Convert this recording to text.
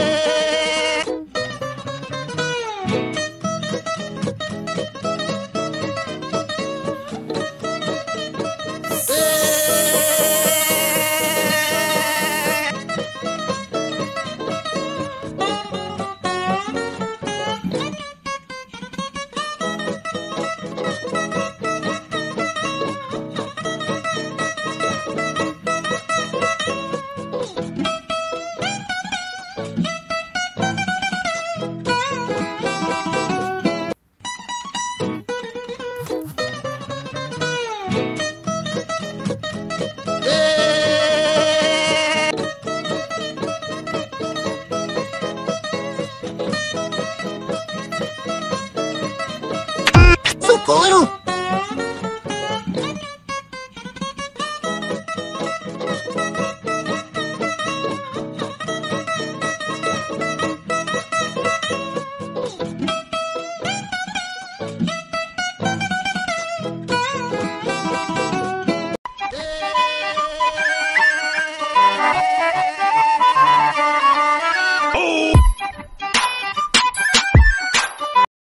Yeah. Little.